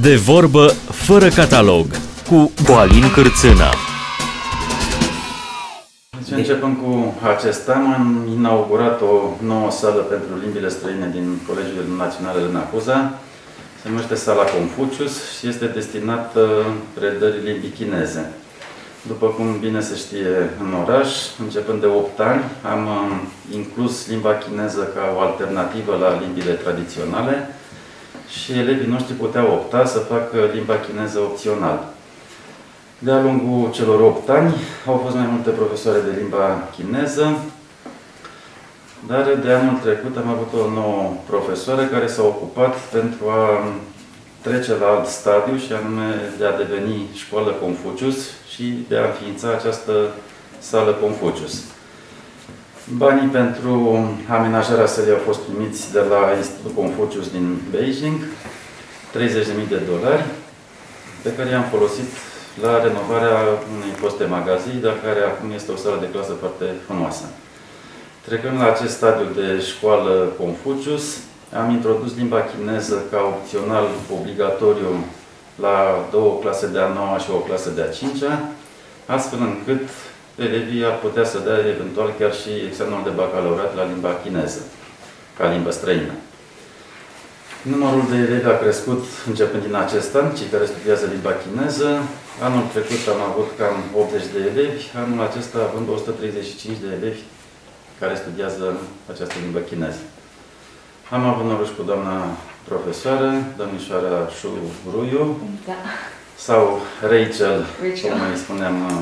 De vorbă fără catalog cu Boalin Cârțâna. Deci începem cu acest an. Am inaugurat o nouă sală pentru limbile străine din Colegiul Național Elena Cuza. Se numește Sala Confucius și este destinată predării limbii chineze. După cum bine se știe în oraș, începând de 8 ani, am um, inclus limba chineză ca o alternativă la limbile tradiționale și elevii noștri puteau opta să facă limba chineză opțional. De-a lungul celor 8 ani au fost mai multe profesoare de limba chineză, dar de anul trecut am avut o nouă profesoară care s-a ocupat pentru a trece la alt stadiu și anume de a deveni școală Confucius și de a înființa această sală Confucius. Banii pentru amenajarea sălii au fost primiți de la Institutul Confucius din Beijing, 30.000 de dolari, pe care i-am folosit la renovarea unei poste magazii, dar care acum este o sală de clasă foarte frumoasă. Trecând la acest stadiu de școală Confucius, am introdus limba chineză ca opțional obligatoriu la două clase de a noua și o clasă de a cincea, astfel încât elevii ar putea să dea eventual chiar și examenul de bacalaureat la limba chineză, ca limbă străină. Numărul de elevi a crescut începând din acest an, cei care studiază limba chineză. Anul trecut am avut cam 80 de elevi, anul acesta având 135 de elevi care studiază această limbă chineză. Am avut noroc cu doamna profesoară, domnișoara Shu Ruiu, Da. sau Rachel, Rachel. cum îi spuneam uh,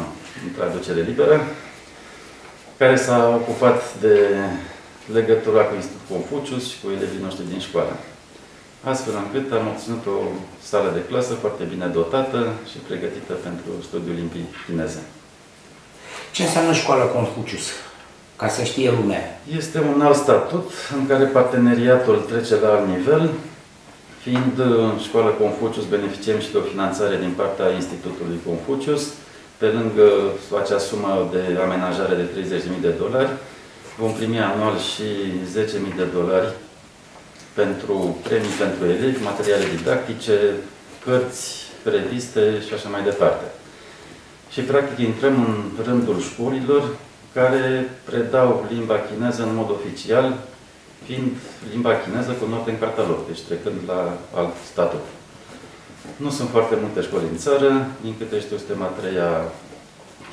în traducere liberă, care s-a ocupat de legătura cu Institutul Confucius și cu elevii noștri din școală. Astfel încât am obținut o sală de clasă foarte bine dotată și pregătită pentru studiul limbii chineze. Ce înseamnă școala Confucius? Ca să știe lumea. Este un alt statut în care parteneriatul trece la alt nivel, fiind uh, școala Confucius, beneficiem și de o finanțare din partea Institutului Confucius, pe lângă acea sumă de amenajare de 30.000 de dolari, vom primi anual și 10.000 de dolari pentru premii pentru elevi, materiale didactice, cărți, reviste și așa mai departe. Și practic intrăm în rândul școlilor care predau limba chineză în mod oficial, fiind limba chineză cu note în catalog, deci trecând la alt statut. Nu sunt foarte multe școli în țară, din câte știu, suntem a treia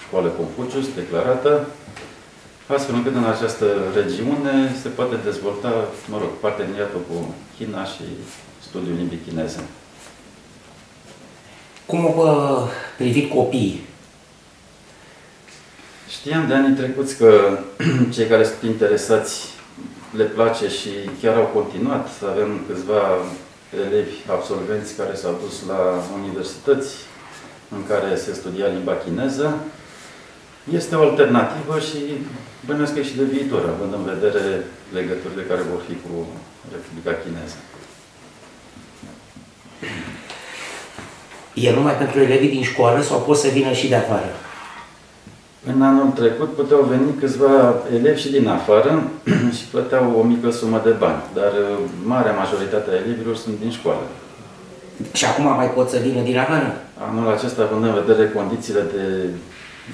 școală Confucius declarată, astfel încât în această regiune se poate dezvolta, mă rog, parteneriatul cu China și studiul limbii chineze. Cum au uh, privit copiii? Știam de anii trecuți că cei care sunt interesați le place și chiar au continuat. Avem câțiva elevi absolvenți care s-au dus la universități în care se studia limba chineză. Este o alternativă și bănuiesc că e și de viitor, având în vedere legăturile care vor fi cu Republica Chineză. E numai pentru elevii din școală sau pot să vină și de afară? În anul trecut puteau veni câțiva elevi și din afară și plăteau o mică sumă de bani, dar uh, marea majoritate a elevilor sunt din școală. Și acum mai pot să vină din afară? Anul acesta, având în vedere condițiile de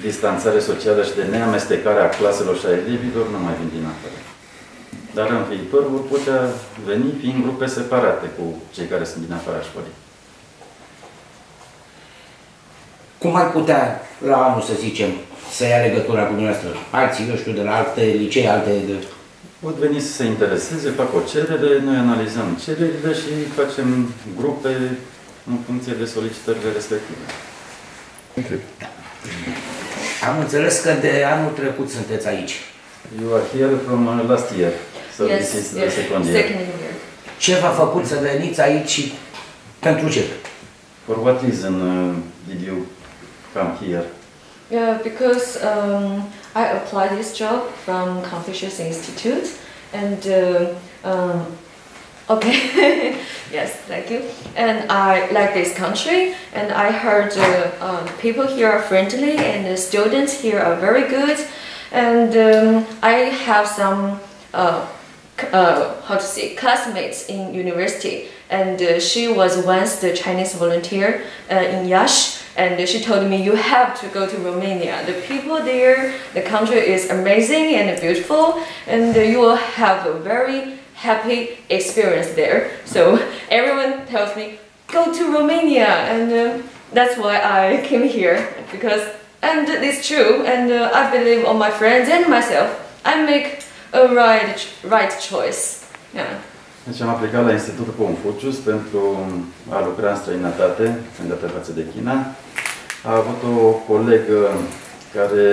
distanțare socială și de neamestecare a claselor și a elevilor, nu mai vin din afară. Dar în viitor vor putea veni fiind grupe separate cu cei care sunt din afara școlii. Cum ar putea, la anul să zicem, să ia legătura cu dumneavoastră? Alții, eu știu, de la alte licee, alte... De... Pot veni să se intereseze, fac o cerere, noi analizăm cererile și facem grupe în funcție de solicitările respective. Am înțeles că de anul trecut sunteți aici. You are here from uh, last year, so this is Yes, the yes, second year. second year. Ce v-a făcut să veniți aici și pentru ce? For what reason uh, did you come here? Yeah, because um, I applied this job from Confucius Institute, and uh, um, okay, yes, thank you. And I like this country, and I heard uh, um, people here are friendly, and the students here are very good, and um, I have some uh, uh, how to say classmates in university, and uh, she was once the Chinese volunteer uh, in Yash, and she told me you have to go to Romania. The people there, the country is amazing and beautiful, and you will have a very happy experience there. So everyone tells me go to Romania, and uh, that's why I came here because and it's true, and uh, I believe on my friends and myself. I make a right right choice. Yeah. Deci am aplicat la Institutul Confucius pentru a lucra în străinătate, în dată față de China. A avut o colegă care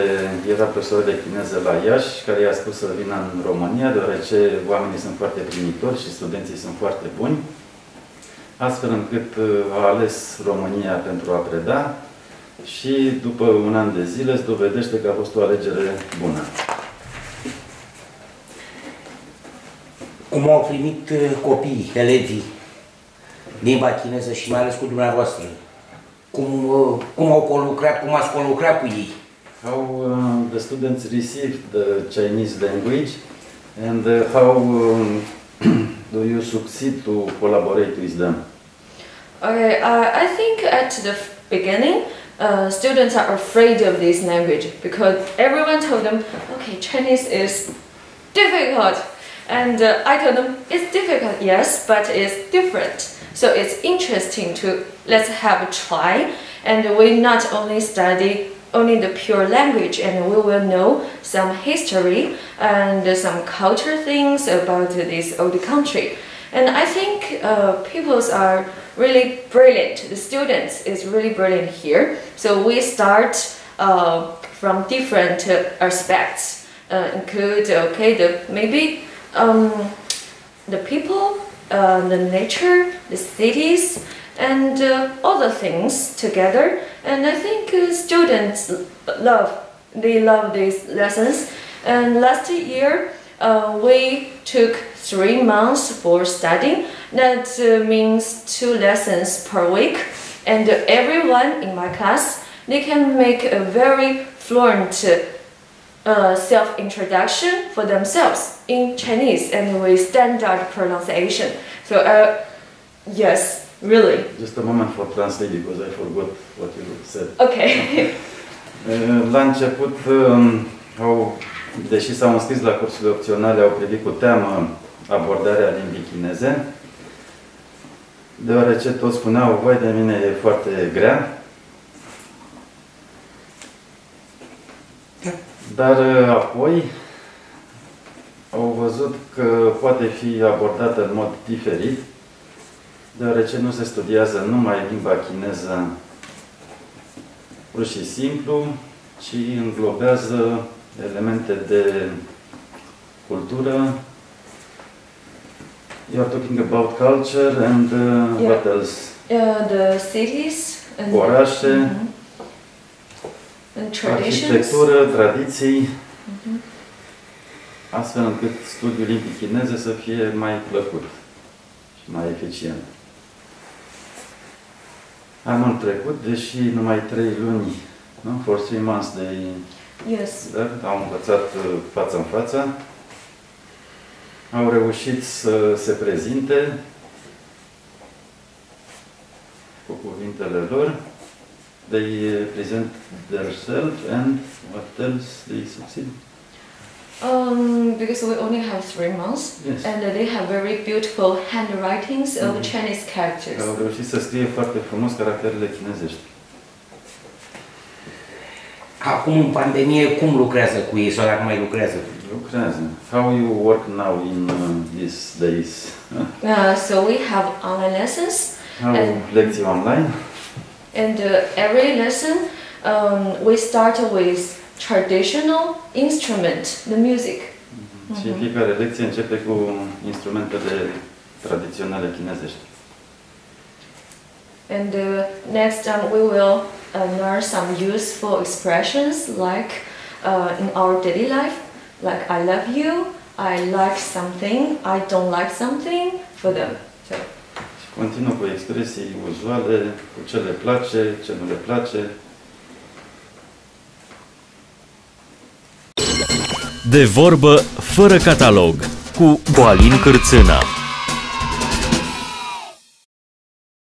era profesor de chineză la Iași, care i-a spus să vină în România, deoarece oamenii sunt foarte primitori și studenții sunt foarte buni, astfel încât uh, a ales România pentru a preda și după un an de zile se dovedește că a fost o alegere bună. Cum au primit uh, copiii, elevii, limba chineză și mai ales cu dumneavoastră? Cum, uh, cum au conlucrat, cum ați conlucrat cu ei? How uh, the students received the Chinese language and uh, how um, do you succeed to collaborate with them? Okay, uh, I think at the beginning, uh, students are afraid of this language because everyone told them, okay, Chinese is difficult. And uh, I told them, it's difficult, yes, but it's different. So it's interesting to let's have a try. And we not only study only the pure language, and we will know some history and some culture things about this old country. And I think uh, pupils are really brilliant. The students is really brilliant here. So we start uh, from different uh, aspects. Uh, include okay, the maybe um, the people, uh, the nature, the cities, and uh, other things together. And I think uh, students love they love these lessons. And last year uh, we took three months for studying. That uh, means two lessons per week. And everyone in my class they can make a very fluent uh, self-introduction for themselves in Chinese and with standard pronunciation. So, uh, yes, really. Just a moment for translating because I forgot what you said. Okay. Uh, la început, um, au, deși s-au înscris la cursurile opționale, au privit cu teamă abordarea limbii chineze, deoarece toți spuneau, voi de mine e foarte grea, Dar uh, apoi au văzut că poate fi abordată în mod diferit, deoarece nu se studiază numai limba chineză pur și simplu, ci înglobează elemente de cultură. You are talking about culture and uh, Yeah. what else? Uh, the cities and, Orașe, Mhm. and traditions. arhitectură, tradiții, Mhm. astfel încât studiul limbii chineze să fie mai plăcut și mai eficient. Anul trecut, deși numai trei luni, nu? For three months they Yes. learned, au învățat uh, față în față, au reușit să se prezinte cu cuvintele lor. They uh, present themselves and what else they succeed. Um, because we only have three months, Yes. and uh, they have very beautiful handwritings of Mhm. Chinese characters. Au reușit să scrie foarte frumos caracterele chinezești. Acum, în pandemie, cum lucrează cu ei sau dacă mai lucrează? Lucrează. How you work now in uh, these days? Uh, so we have online lessons, How And- lecții online? And uh, every lesson um, we start with traditional instrument, the music. Și fiecare lecție începe cu instrumentele tradiționale chinezești. And uh, next time we will uh, learn some useful expressions like uh, in our daily life, like I love you, I like something, I don't like something for them. So Și continuă cu expresii uzuale, cu ce le place, ce nu le place. De vorbă fără catalog cu Boalin Cârțâna